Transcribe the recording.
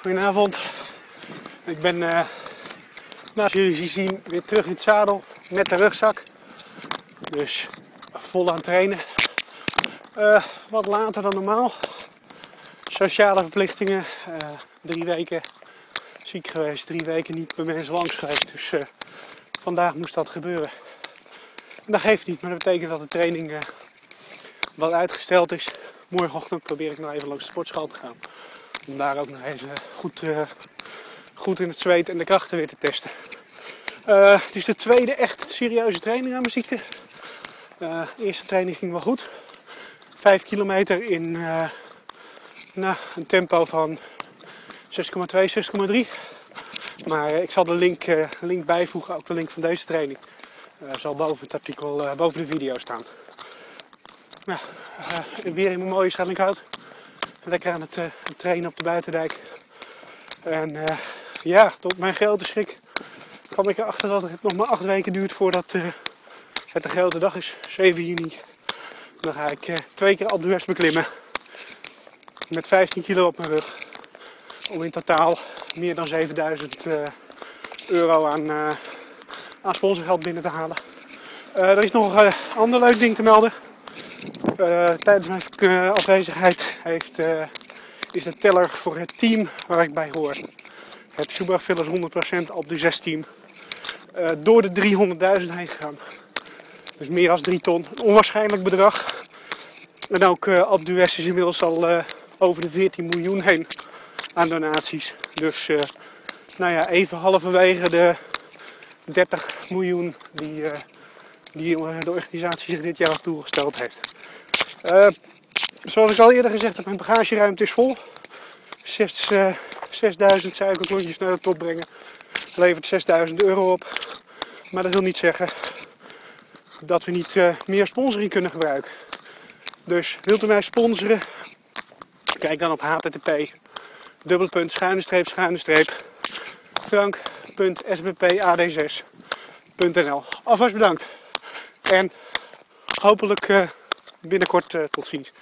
Goedenavond. Ik ben, uh, zoals jullie zien, weer terug in het zadel met de rugzak. Dus vol aan het trainen. Uh, wat later dan normaal. Sociale verplichtingen. Uh, drie weken ziek geweest, drie weken niet bij mensen langs geweest. Dus vandaag moest dat gebeuren. En dat geeft niet, maar dat betekent dat de training wat uitgesteld is. Morgenochtend probeer ik nog even langs de sportschool te gaan. Om daar ook nog even goed, uh, goed in het zweet en de krachten weer te testen. Uh, het is de tweede echt serieuze training aan mijn ziekte. Uh, de eerste training ging wel goed. 5 kilometer in nou, een tempo van 6,2, 6,3. Maar ik zal de link, link bijvoegen, ook de link van deze training. zal boven het artikel, boven de video staan. Nou, weer in mijn mooie Schellinghout lekker aan het uh, trainen op de buitendijk. En uh, ja, tot mijn grote schrik kwam ik erachter dat het nog maar acht weken duurt voordat uh, het de grote dag is, 7 juni. Dan ga ik twee keer Alpe beklimmen. Met 15 kilo op mijn rug. Om in totaal meer dan 7000 euro aan, aan sponsorgeld binnen te halen. er is nog een ander leuk ding te melden. Uh, tijdens mijn uh, afwezigheid heeft, uh, is de teller voor het team waar ik bij hoor, het Schubach Villers 100% op de 6 team, door de 300.000 heen gegaan. Dus meer dan 3 ton. Een onwaarschijnlijk bedrag. En ook uh, is inmiddels al over de 14 miljoen heen aan donaties. Dus nou ja, even halverwege de 30 miljoen die, die de organisatie zich dit jaar toegesteld heeft. Uh, zoals ik al eerder gezegd heb, mijn bagageruimte is vol. 6, uh, 6000 suikerklontjes naar de top brengen. Levert 6000 euro op. Maar dat wil niet zeggen dat we niet uh, meer sponsoring kunnen gebruiken. Dus wilt u mij sponsoren? Kijk dan op http dubbelpunt schuine streep schuine streep frank.sbpad6.nl Alvast bedankt. En hopelijk binnenkort eh, tot ziens.